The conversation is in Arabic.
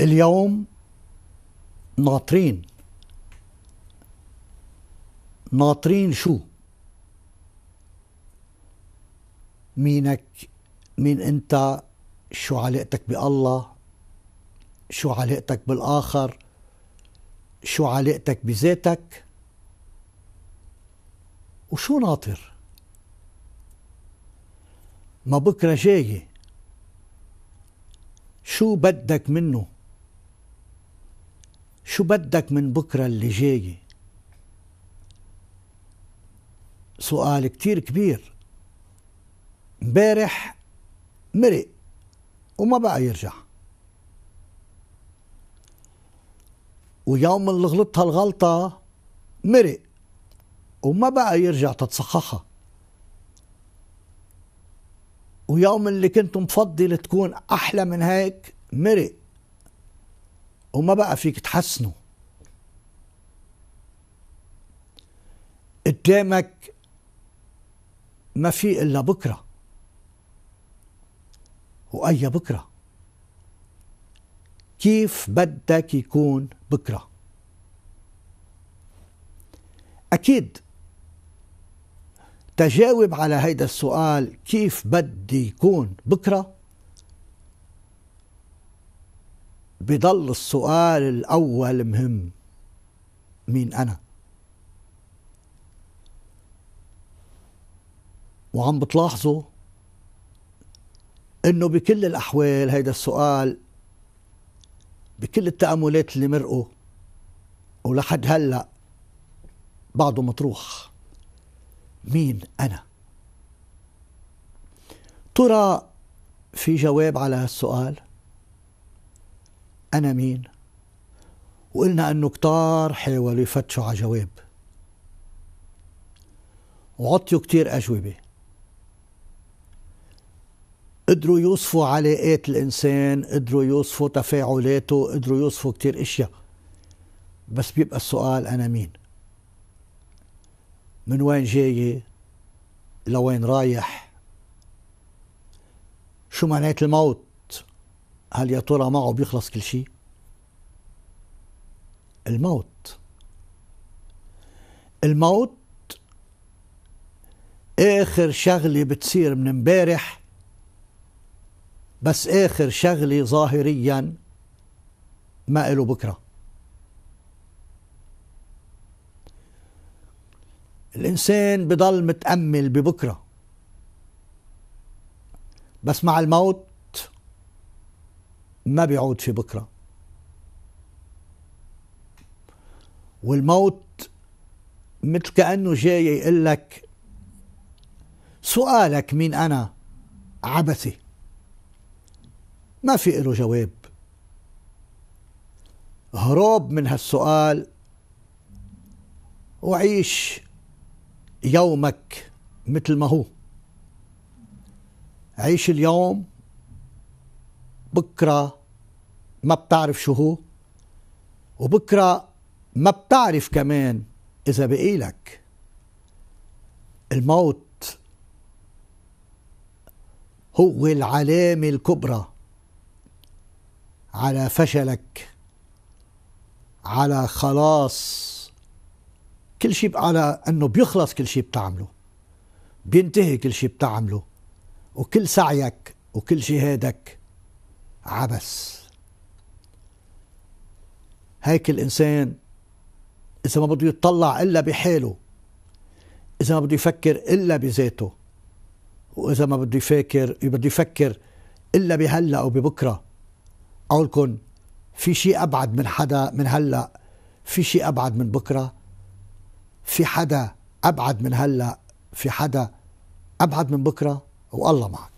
اليوم ناطرين. ناطرين شو؟ مينك مين انت؟ شو علاقتك بالله؟ شو علاقتك بالآخر؟ شو علاقتك بذاتك؟ وشو ناطر؟ ما بكرة جاي شو بدك منه؟ شو بدك من بكرة اللي جاي؟ سؤال كتير كبير. امبارح مرق وما بقى يرجع. ويوم اللي غلط هالغلطة مرق وما بقى يرجع تتصححها ويوم اللي كنت مفضل تكون أحلى من هيك مرق. وما بقى فيك تحسنه. قدامك ما في إلا بكرة. وأي بكرة؟ كيف بدك يكون بكرة؟ أكيد. تجاوب على هيدا السؤال كيف بدي يكون بكرة؟ بضل السؤال الأول مهم. مين أنا؟ وعم بتلاحظوا إنه بكل الأحوال هيدا السؤال بكل التأملات اللي مرقوا ولحد هلأ بعده مطروح. مين أنا؟ ترى في جواب على هالسؤال؟ أنا مين؟ وقلنا أنه كتار حاولوا يفتشوا على جواب. وعطيوا كتير أجوبة. قدروا يوصفوا علاقات الإنسان قدروا يوصفوا تفاعلاته قدروا يوصفوا كتير أشياء. بس بيبقى السؤال أنا مين؟ من وين جاي لوين رايح؟ شو معنات الموت هل يا ترى معه بيخلص كل شيء؟ الموت. الموت آخر شغلة بتصير من امبارح بس آخر شغلة ظاهريا ما له بكرة. الإنسان بضل متأمل ببكرة بس مع الموت ما بيعود في بكرة. والموت مثل كأنه جاي يقول لك سؤالك مين أنا؟ عبثي. ما في له جواب. هروب من هالسؤال وعيش يومك مثل ما هو. عيش اليوم بكرة ما بتعرف شو هو؟ وبكرة ما بتعرف كمان إذا بقي لك. الموت هو العلامة الكبرى على فشلك على خلاص كل شيء على إنه بيخلص كل شيء بتعمله بينتهي كل شيء بتعمله وكل سعيك وكل جهادك عبس هيك الإنسان إذا ما بده يطلع إلا بحاله إذا ما بده يفكر إلا بذاته وإذا ما بده يفكر بده يفكر إلا بهلأ أو ببكرة أقول في شيء أبعد من حدا من هلأ في شيء أبعد من بكرة في حدا أبعد من هلأ في حدا أبعد من بكرة والله معك.